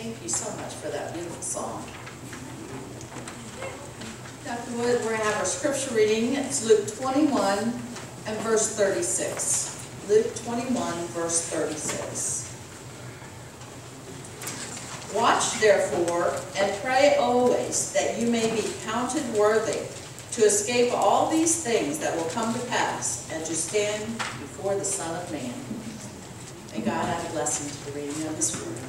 Thank you so much for that beautiful song. Dr. Wood, we're gonna have our scripture reading. It's Luke twenty-one and verse thirty-six. Luke twenty-one, verse thirty-six. Watch therefore and pray always that you may be counted worthy to escape all these things that will come to pass and to stand before the Son of Man. May God have a blessing to the reading of this word.